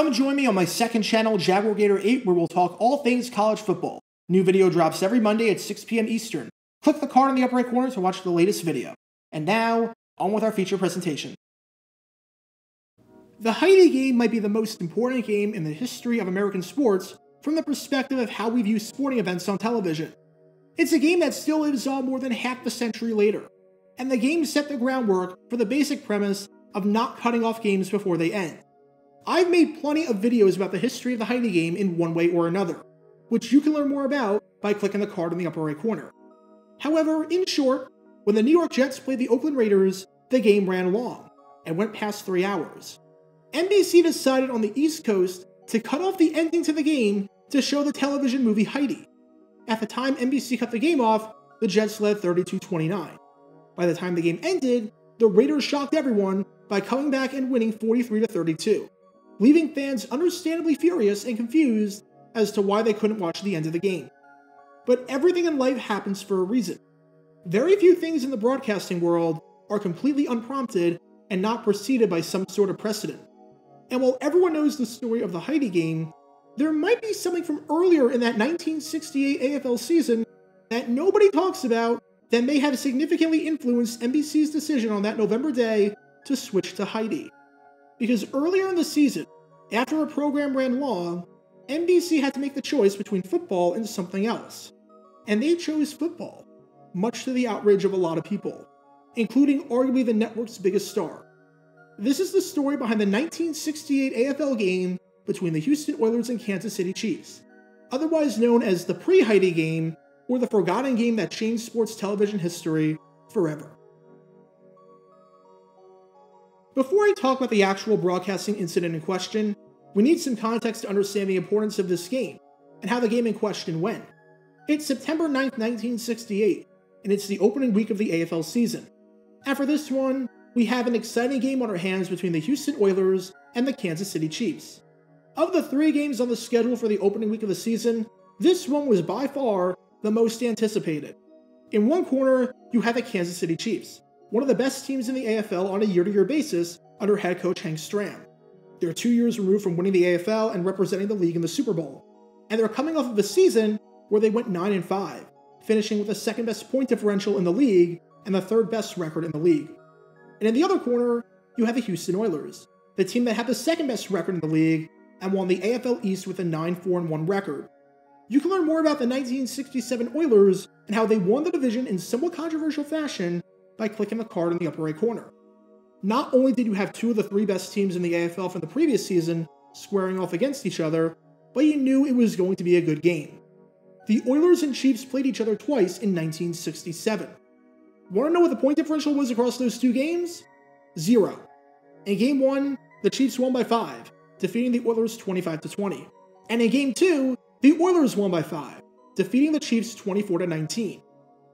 Come join me on my second channel, Jaguar Gator 8, where we'll talk all things college football. New video drops every Monday at 6 p.m. Eastern. Click the card in the upper right corner to watch the latest video. And now, on with our feature presentation. The Heidi game might be the most important game in the history of American sports from the perspective of how we view sporting events on television. It's a game that still lives on more than half a century later, and the game set the groundwork for the basic premise of not cutting off games before they end. I've made plenty of videos about the history of the Heidi game in one way or another, which you can learn more about by clicking the card in the upper right corner. However, in short, when the New York Jets played the Oakland Raiders, the game ran long and went past three hours. NBC decided on the East Coast to cut off the ending to the game to show the television movie Heidi. At the time NBC cut the game off, the Jets led 32 29. By the time the game ended, the Raiders shocked everyone by coming back and winning 43 32 leaving fans understandably furious and confused as to why they couldn't watch the end of the game. But everything in life happens for a reason. Very few things in the broadcasting world are completely unprompted and not preceded by some sort of precedent. And while everyone knows the story of the Heidi game, there might be something from earlier in that 1968 AFL season that nobody talks about that may have significantly influenced NBC's decision on that November day to switch to Heidi. Because earlier in the season, after a program ran long, NBC had to make the choice between football and something else. And they chose football, much to the outrage of a lot of people, including arguably the network's biggest star. This is the story behind the 1968 AFL game between the Houston Oilers and Kansas City Chiefs, otherwise known as the pre Heidi game or the forgotten game that changed sports television history forever. Before I talk about the actual broadcasting incident in question, we need some context to understand the importance of this game and how the game in question went. It's September 9th, 1968, and it's the opening week of the AFL season. After this one, we have an exciting game on our hands between the Houston Oilers and the Kansas City Chiefs. Of the three games on the schedule for the opening week of the season, this one was by far the most anticipated. In one corner, you have the Kansas City Chiefs, one of the best teams in the AFL on a year to year basis under head coach Hank Stram. They're two years removed from winning the AFL and representing the league in the Super Bowl. And they're coming off of a season where they went 9 and 5, finishing with the second best point differential in the league and the third best record in the league. And in the other corner, you have the Houston Oilers, the team that had the second best record in the league and won the AFL East with a 9 4 1 record. You can learn more about the 1967 Oilers and how they won the division in somewhat controversial fashion by clicking the card in the upper right corner. Not only did you have two of the three best teams in the AFL from the previous season squaring off against each other, but you knew it was going to be a good game. The Oilers and Chiefs played each other twice in 1967. Want to know what the point differential was across those two games? Zero. In game one, the Chiefs won by five, defeating the Oilers 25 to 20. And in game two, the Oilers won by five, defeating the Chiefs 24 to 19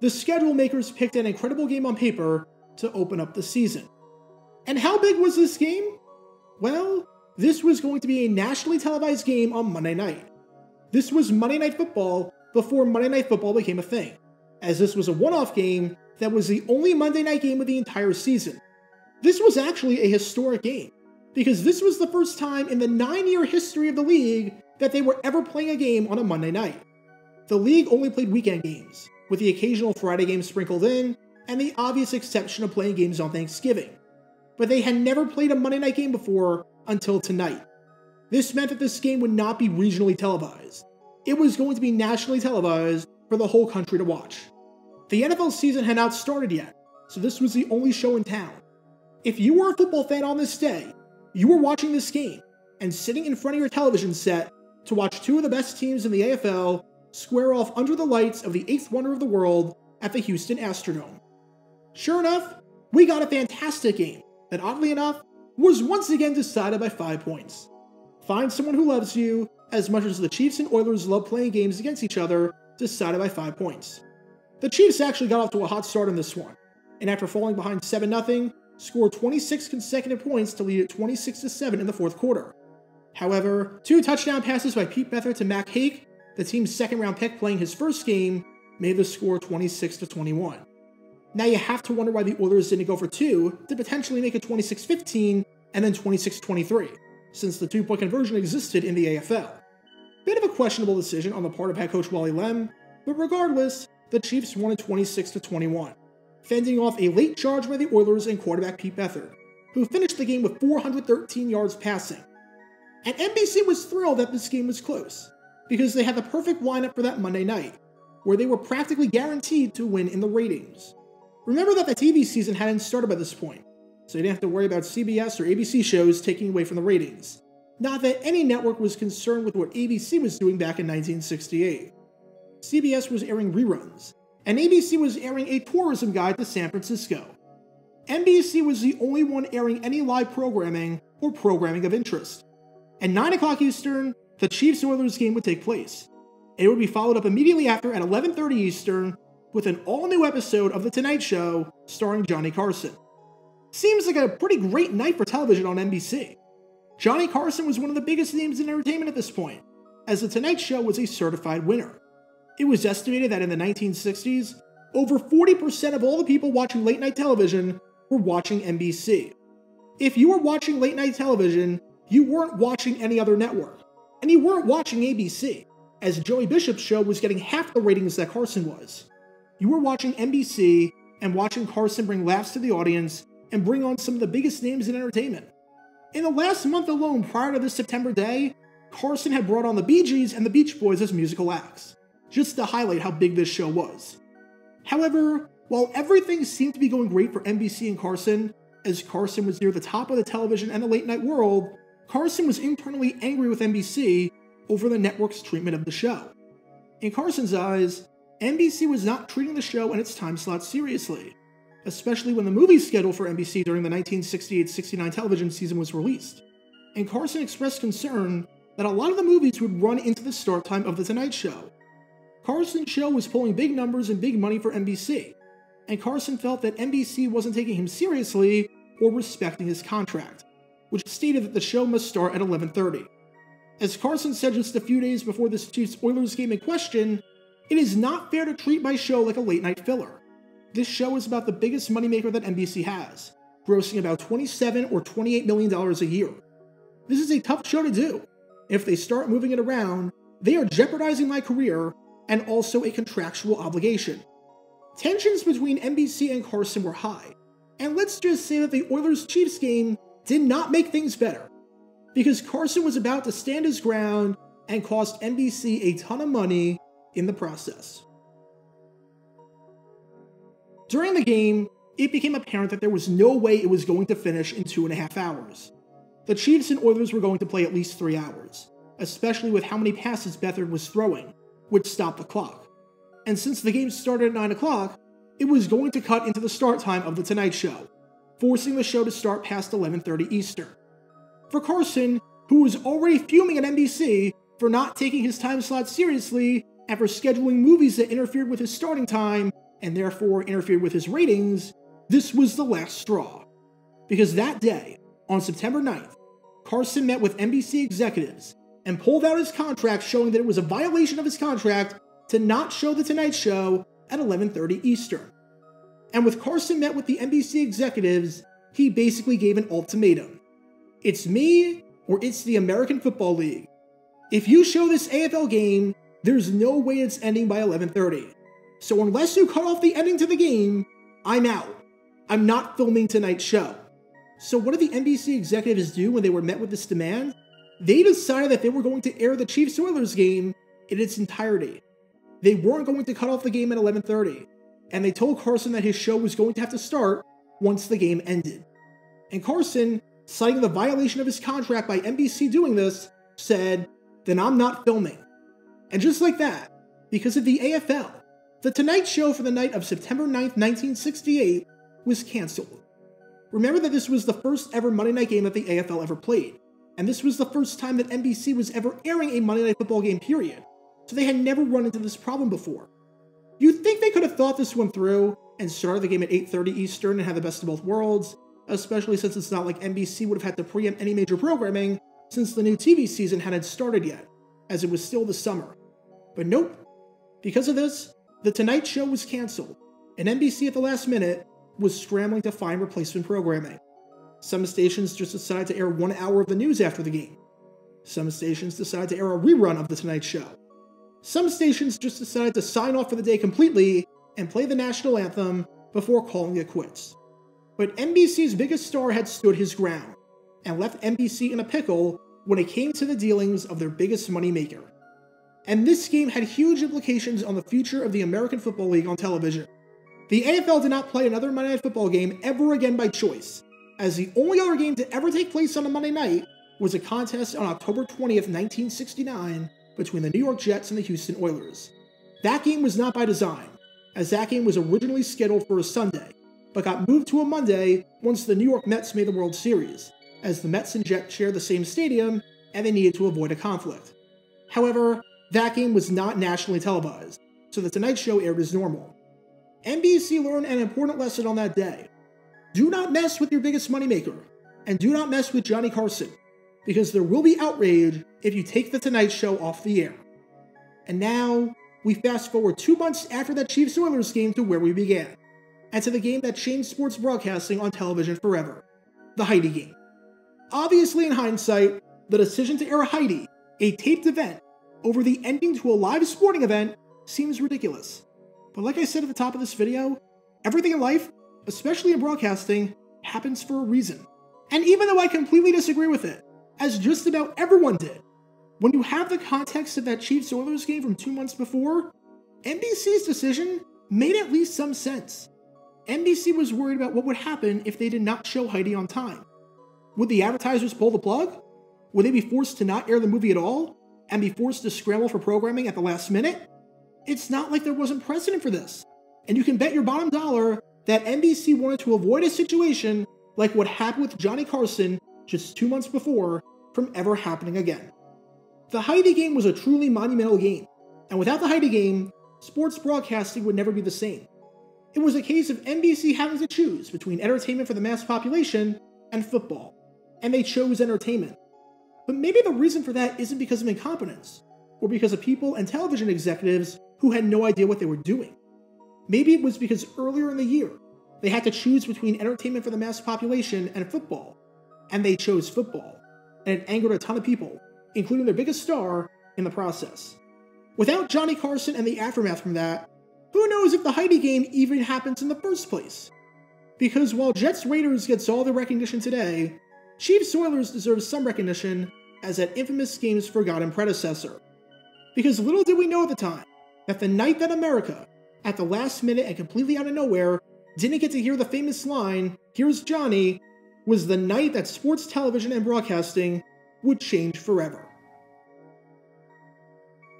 the schedule makers picked an incredible game on paper to open up the season. And how big was this game? Well, this was going to be a nationally televised game on Monday night. This was Monday Night Football before Monday Night Football became a thing, as this was a one off game that was the only Monday night game of the entire season. This was actually a historic game, because this was the first time in the nine year history of the league that they were ever playing a game on a Monday night. The league only played weekend games, with the occasional Friday game sprinkled in, and the obvious exception of playing games on Thanksgiving. But they had never played a Monday night game before until tonight. This meant that this game would not be regionally televised. It was going to be nationally televised for the whole country to watch. The NFL season had not started yet, so this was the only show in town. If you were a football fan on this day, you were watching this game and sitting in front of your television set to watch two of the best teams in the AFL square off under the lights of the eighth wonder of the world at the Houston Astrodome. Sure enough, we got a fantastic game that, oddly enough, was once again decided by five points. Find someone who loves you as much as the Chiefs and Oilers love playing games against each other, decided by five points. The Chiefs actually got off to a hot start in this one, and after falling behind 7 0, scored 26 consecutive points to lead it 26 7 in the fourth quarter. However, two touchdown passes by Pete Beathard to Mac Haik, the team's second round pick playing his first game made the score 26 to 21. Now you have to wonder why the Oilers didn't go for two to potentially make it 26 15 and then 26 23. since the two point conversion existed in the AFL. Bit of a questionable decision on the part of head coach Wally Lemm, but regardless, the Chiefs won at 26 21, fending off a late charge by the Oilers and quarterback Pete Beathard, who finished the game with 413 yards passing. And NBC was thrilled that this game was close, because they had the perfect lineup for that Monday night, where they were practically guaranteed to win in the ratings. Remember that the TV season hadn't started by this point, so you didn't have to worry about CBS or ABC shows taking away from the ratings. Not that any network was concerned with what ABC was doing back in 1968. CBS was airing reruns, and ABC was airing a tourism guide to San Francisco. NBC was the only one airing any live programming or programming of interest. At 9 o'clock Eastern, the Chiefs Oilers game would take place. It would be followed up immediately after at 11:30 Eastern with an all-new episode of The Tonight Show starring Johnny Carson. Seems like a pretty great night for television on NBC. Johnny Carson was one of the biggest names in entertainment at this point, as The Tonight Show was a certified winner. It was estimated that in the 1960s, over 40% of all the people watching late night television were watching NBC. If you were watching late night television, you weren't watching any other network, and you weren't watching ABC, as Joey Bishop's show was getting half the ratings that Carson was. You were watching NBC and watching Carson bring laughs to the audience and bring on some of the biggest names in entertainment. In the last month alone prior to this September day, Carson had brought on the Bee Gees and the Beach Boys as musical acts, just to highlight how big this show was. However, while everything seemed to be going great for NBC and Carson, as Carson was near the top of the television and the late night world, Carson was internally angry with NBC over the network's treatment of the show. In Carson's eyes, NBC was not treating the show and its time slot seriously, especially when the movie schedule for NBC during the 1968 69 television season was released. And Carson expressed concern that a lot of the movies would run into the start time of The Tonight Show. Carson's show was pulling big numbers and big money for NBC, and Carson felt that NBC wasn't taking him seriously or respecting his contract, which stated that the show must start at 11:30. As Carson said just a few days before this Chiefs Oilers game in question, it is not fair to treat my show like a late night filler. This show is about the biggest moneymaker that NBC has, grossing about 27 or 28 million dollars a year. This is a tough show to do. If they start moving it around, they are jeopardizing my career and also a contractual obligation. Tensions between NBC and Carson were high, and let's just say that the Oilers Chiefs game did not make things better, because Carson was about to stand his ground and cost NBC a ton of money in the process. During the game, it became apparent that there was no way it was going to finish in two and a half hours. The Chiefs and Oilers were going to play at least three hours, especially with how many passes Beathard was throwing, which stopped the clock. And since the game started at 9 o'clock, it was going to cut into the start time of The Tonight Show, forcing the show to start past 11.30 Eastern. For Carson, who was already fuming at NBC for not taking his time slot seriously for scheduling movies that interfered with his starting time and therefore interfered with his ratings, this was the last straw. Because that day, on September 9th, Carson met with NBC executives and pulled out his contract showing that it was a violation of his contract to not show The Tonight Show at 11:30 Eastern. And with Carson met with the NBC executives, he basically gave an ultimatum. It's me or it's the American Football League. If you show this AFL game, there's no way it's ending by 11:30. So unless you cut off the ending to the game, I'm out. I'm not filming tonight's show. So what did the NBC executives do when they were met with this demand? They decided that they were going to air the Chiefs Oilers game in its entirety. They weren't going to cut off the game at 11:30, and they told Carson that his show was going to have to start once the game ended. And Carson, citing the violation of his contract by NBC doing this, said, "Then I'm not filming." And just like that, because of the AFL, the Tonight Show for the night of September 9th, 1968 was canceled. Remember that this was the first ever Monday night game that the AFL ever played, and this was the first time that NBC was ever airing a Monday night football game, period, so they had never run into this problem before. You'd think they could have thought this one through and started the game at 8.30 Eastern and had the best of both worlds, especially since it's not like NBC would have had to preempt any major programming since the new TV season hadn't started yet, as it was still the summer. But nope. Because of this, the Tonight Show was canceled, and NBC at the last minute was scrambling to find replacement programming. Some stations just decided to air one hour of the news after the game. Some stations decided to air a rerun of The Tonight Show. Some stations just decided to sign off for the day completely and play the national anthem before calling it quits. But NBC's biggest star had stood his ground and left NBC in a pickle when it came to the dealings of their biggest moneymaker. And this game had huge implications on the future of the American Football League on television. The AFL did not play another Monday Night Football game ever again by choice, as the only other game to ever take place on a Monday night was a contest on October 20th, 1969, between the New York Jets and the Houston Oilers. That game was not by design, as that game was originally scheduled for a Sunday, but got moved to a Monday once the New York Mets made the World Series, as the Mets and Jets share the same stadium and they needed to avoid a conflict. However, that game was not nationally televised, so The Tonight Show aired as normal. NBC learned an important lesson on that day. Do not mess with your biggest moneymaker, and do not mess with Johnny Carson, because there will be outrage if you take The Tonight Show off the air. And now, we fast forward two months after that Chiefs Oilers game to where we began, and to the game that changed sports broadcasting on television forever the Heidi game. Obviously, in hindsight, the decision to air Heidi, a taped event, over the ending to a live sporting event seems ridiculous. But like I said at the top of this video, everything in life, especially in broadcasting, happens for a reason. And even though I completely disagree with it, as just about everyone did, when you have the context of that Chiefs Oilers game from two months before, NBC's decision made at least some sense. NBC was worried about what would happen if they did not show Heidi on time. Would the advertisers pull the plug? Would they be forced to not air the movie at all and be forced to scramble for programming at the last minute? It's not like there wasn't precedent for this. And you can bet your bottom dollar that NBC wanted to avoid a situation like what happened with Johnny Carson just two months before from ever happening again. The Heidi game was a truly monumental game, and without the Heidi game, sports broadcasting would never be the same. It was a case of NBC having to choose between entertainment for the mass population and football, and they chose entertainment. But maybe the reason for that isn't because of incompetence, or because of people and television executives who had no idea what they were doing. Maybe it was because earlier in the year, they had to choose between entertainment for the mass population and football, and they chose football, and it angered a ton of people including their biggest star, in the process. Without Johnny Carson and the aftermath from that, who knows if the Heidi game even happens in the first place? Because while Jets Raiders gets all the recognition today, Chiefs Oilers deserves some recognition as that infamous scheme's forgotten predecessor. Because little did we know at the time that the night that America, at the last minute and completely out of nowhere, didn't get to hear the famous line, Here's Johnny, was the night that sports television and broadcasting would change forever.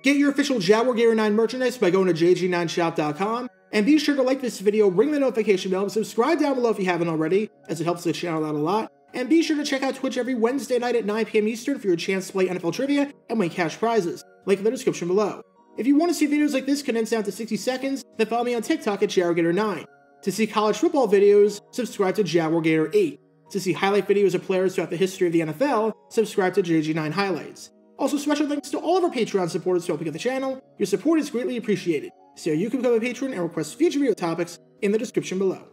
Get your official Jaguar Gator 9 merchandise by going to jg9shop.com. And be sure to like this video, ring the notification bell, and subscribe down below if you haven't already, as it helps the channel out a lot. And be sure to check out Twitch every Wednesday night at 9 p.m. Eastern for your chance to play NFL trivia and win cash prizes. Link in the description below. If you want to see videos like this condensed down to 60 seconds, then follow me on TikTok at JaguarGator9. To see college football videos, subscribe to JaguarGator8. To see highlight videos of players throughout the history of the NFL, subscribe to JG9 Highlights. Also, special thanks to all of our Patreon supporters for helping out the channel. Your support is greatly appreciated. So you can become a patron and request future video topics in the description below.